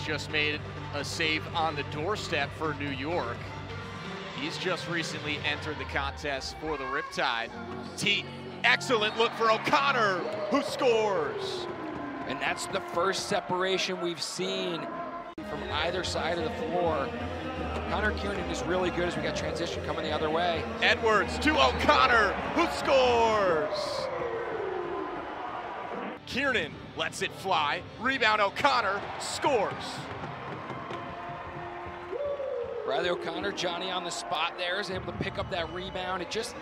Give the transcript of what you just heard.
Edwards just made a save on the doorstep for New York. He's just recently entered the contest for the Riptide. Teat, excellent look for O'Connor, who scores. And that's the first separation we've seen from either side of the floor. Connor Kearnan is really good as we got transition coming the other way. Edwards to O'Connor, who scores. Kearnan lets it fly. Rebound O'Connor scores. Reilly O'Connor, Johnny on the spot there, is able to pick up that rebound. It just